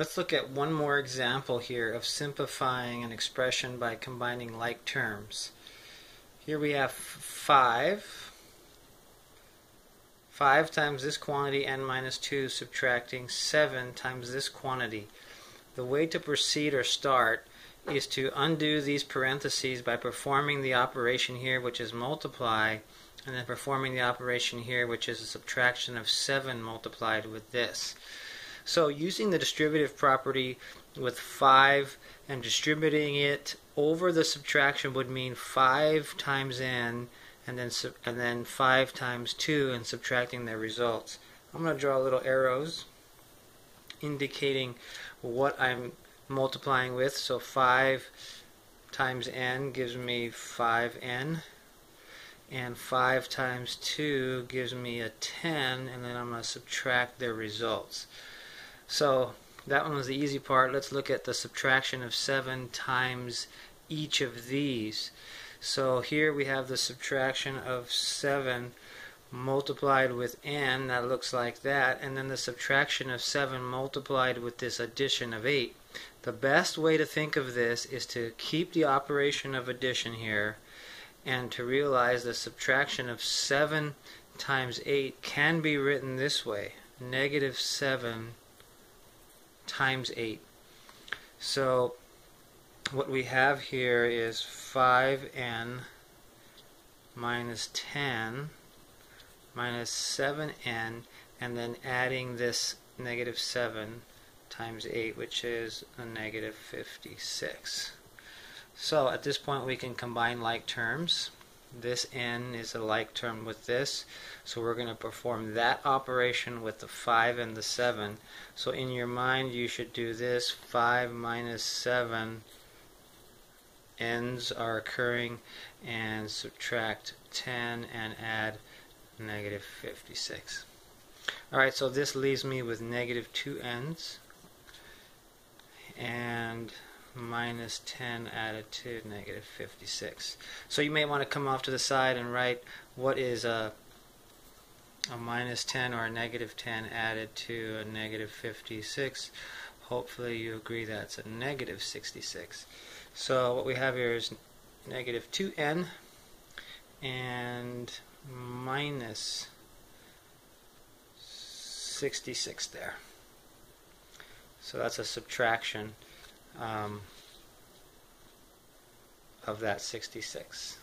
Let's look at one more example here of simplifying an expression by combining like terms. Here we have 5. 5 times this quantity n minus 2 subtracting 7 times this quantity. The way to proceed or start is to undo these parentheses by performing the operation here which is multiply and then performing the operation here which is a subtraction of 7 multiplied with this. So using the distributive property with 5 and distributing it over the subtraction would mean 5 times n and then and then 5 times 2 and subtracting their results. I'm going to draw little arrows indicating what I'm multiplying with. So 5 times n gives me 5n and 5 times 2 gives me a 10 and then I'm going to subtract their results. So that one was the easy part. Let's look at the subtraction of 7 times each of these. So here we have the subtraction of 7 multiplied with n, that looks like that, and then the subtraction of 7 multiplied with this addition of 8. The best way to think of this is to keep the operation of addition here and to realize the subtraction of 7 times 8 can be written this way, negative 7 times 8. So what we have here is 5n minus 10 minus 7n and then adding this negative 7 times 8 which is a negative 56. So at this point we can combine like terms this n is a like term with this. So we're going to perform that operation with the 5 and the 7 so in your mind you should do this. 5 minus 7 n's are occurring. And subtract 10 and add negative 56 alright so this leaves me with negative 2 n's. And minus 10 added to negative 56. So you may want to come off to the side and write what is a, a minus 10 or a negative 10 added to a negative 56. Hopefully you agree that's a negative 66. So what we have here is negative 2n and minus 66 there. So that's a subtraction um, of that 66.